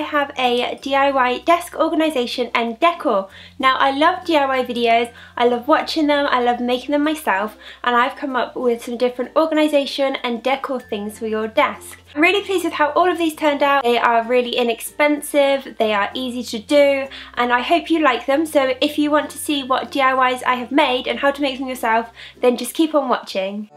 have a DIY desk organisation and decor. Now I love DIY videos, I love watching them, I love making them myself and I've come up with some different organisation and decor things for your desk. I'm really pleased with how all of these turned out. They are really inexpensive, they are easy to do and I hope you like them so if you want to see what DIYs I have made and how to make them yourself then just keep on watching.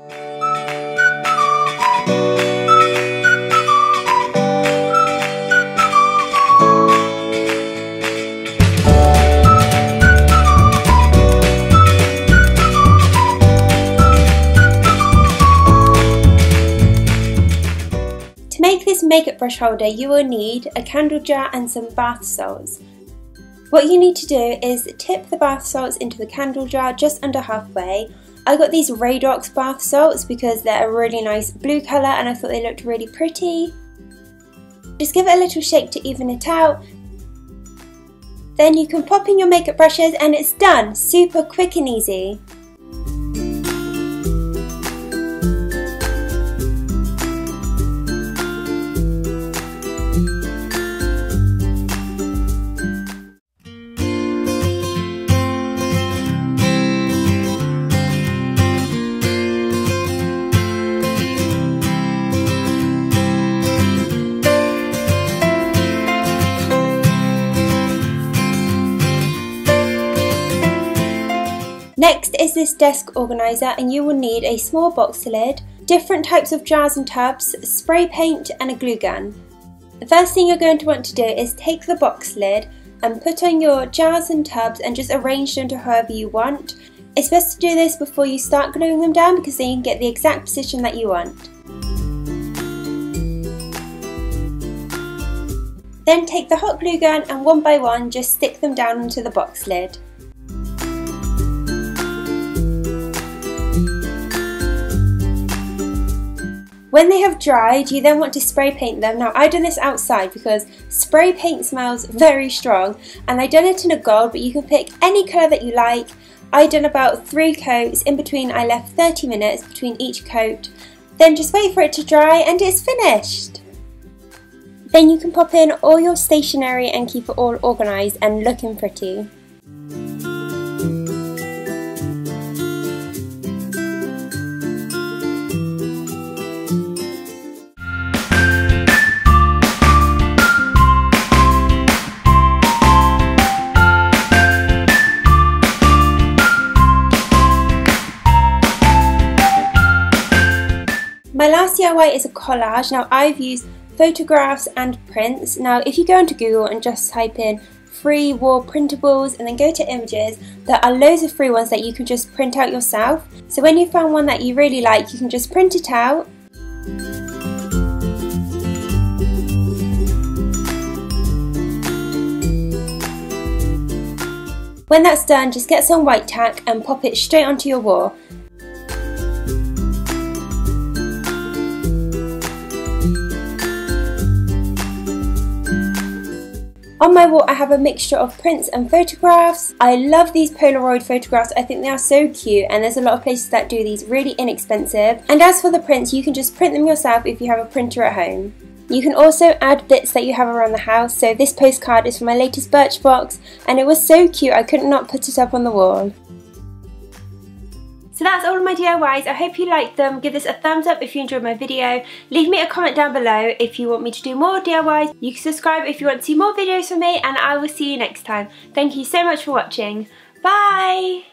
Makeup brush holder you will need a candle jar and some bath salts. What you need to do is tip the bath salts into the candle jar just under halfway. I got these Radox bath salts because they're a really nice blue colour and I thought they looked really pretty. Just give it a little shake to even it out. Then you can pop in your makeup brushes and it's done! Super quick and easy. Next is this desk organiser and you will need a small box lid, different types of jars and tubs, spray paint and a glue gun. The first thing you're going to want to do is take the box lid and put on your jars and tubs and just arrange them to however you want. It's best to do this before you start gluing them down because then you can get the exact position that you want. Then take the hot glue gun and one by one just stick them down onto the box lid. When they have dried, you then want to spray paint them. Now I've done this outside because spray paint smells very strong and I done it in a gold but you can pick any colour that you like. I done about three coats, in between I left 30 minutes between each coat. Then just wait for it to dry and it's finished. Then you can pop in all your stationery and keep it all organised and looking pretty. Last DIY is a collage. Now I've used photographs and prints. Now if you go into Google and just type in free wall printables and then go to images, there are loads of free ones that you can just print out yourself. So when you found one that you really like, you can just print it out When that's done, just get some white tack and pop it straight onto your wall. On my wall I have a mixture of prints and photographs. I love these Polaroid photographs, I think they are so cute and there's a lot of places that do these really inexpensive. And as for the prints, you can just print them yourself if you have a printer at home. You can also add bits that you have around the house, so this postcard is from my latest Birchbox and it was so cute I could not put it up on the wall. So that's all of my DIYs. I hope you liked them. Give this a thumbs up if you enjoyed my video. Leave me a comment down below if you want me to do more DIYs. You can subscribe if you want to see more videos from me and I will see you next time. Thank you so much for watching. Bye!